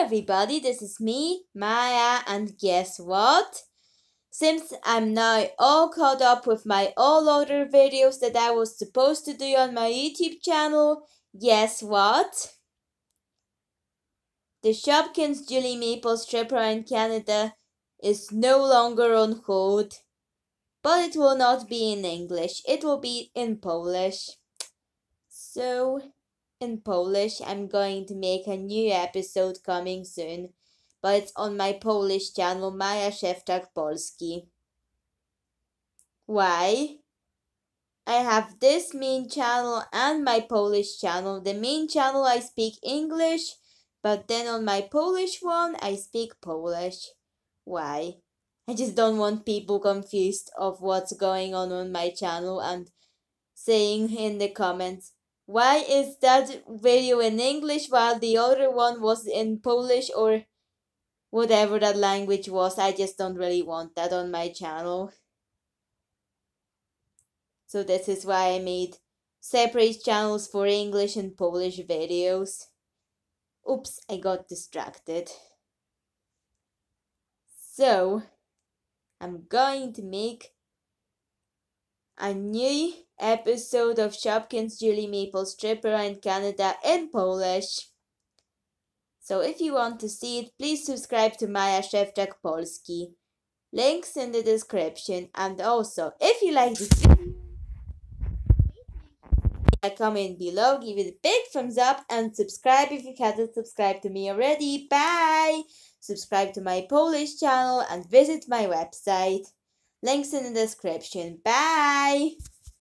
everybody, this is me, Maja, and guess what? Since I'm now all caught up with my all other videos that I was supposed to do on my YouTube channel, guess what? The Shopkins Julie Maple's trip around Canada is no longer on hold, but it will not be in English, it will be in Polish. So, in Polish, I'm going to make a new episode coming soon, but it's on my Polish channel Maja Szewczak Polski. Why? I have this main channel and my Polish channel. The main channel I speak English, but then on my Polish one I speak Polish. Why? I just don't want people confused of what's going on on my channel and saying in the comments, why is that video in English while the other one was in Polish or whatever that language was? I just don't really want that on my channel. So this is why I made separate channels for English and Polish videos. Oops, I got distracted. So, I'm going to make a new episode of Shopkins Julie Maple's Trip around Canada in Polish. So if you want to see it, please subscribe to Maja Szewczak Polski. Links in the description. And also, if you like this video, comment below, give it a big thumbs up, and subscribe if you haven't subscribed to me already. Bye! Subscribe to my Polish channel and visit my website. Links in the description. Bye!